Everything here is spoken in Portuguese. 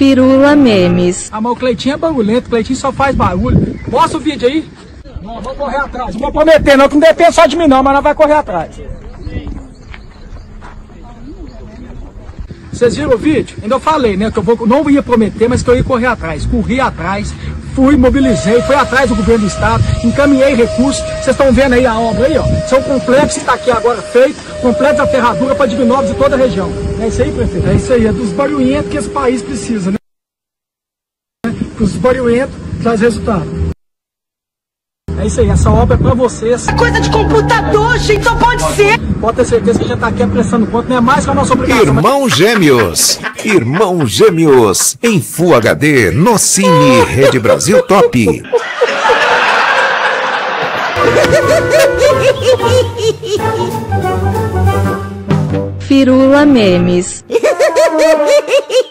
Firula Memes. Ah, mas o Cleitinho é bagulhento, o Cleitinho só faz barulho. Mostra o vídeo aí. Não, vou correr atrás. Não vou prometer não, que não depende só de mim não, mas nós vai correr atrás. Vocês viram o vídeo? Ainda eu falei, né? Que eu vou, não ia prometer, mas que eu ia correr atrás. Corri atrás, fui, mobilizei, fui atrás do governo do estado, encaminhei recursos. Vocês estão vendo aí a obra aí, ó. São complexos que está aqui agora feito, complexos da ferradura para Divinópolis e toda a região. É isso aí, prefeito? É isso aí, é dos barulhentos que esse país precisa, né? Os barulhentos traz resultado. É isso aí, essa obra é pra vocês. Coisa de computador, gente, só pode ser. Pode ter certeza que a gente tá aqui prestando conta, não é mais que a nossa obrigação. Irmãos Gêmeos. Irmãos Gêmeos. Em Full HD, no Cine Rede Brasil Top. Firula Memes.